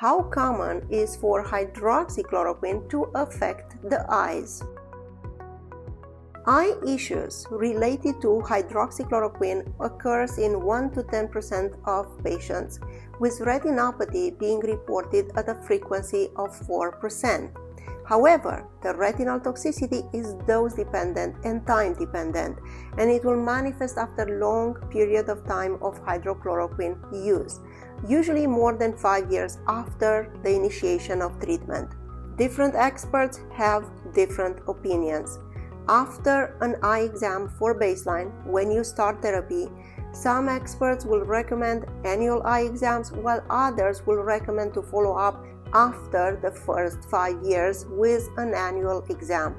How common is for hydroxychloroquine to affect the eyes? Eye issues related to hydroxychloroquine occurs in 1 to 10% of patients, with retinopathy being reported at a frequency of 4%. However, the retinal toxicity is dose dependent and time dependent, and it will manifest after long period of time of hydrochloroquine use, usually more than 5 years after the initiation of treatment. Different experts have different opinions. After an eye exam for baseline, when you start therapy, some experts will recommend annual eye exams, while others will recommend to follow up after the first five years with an annual exam.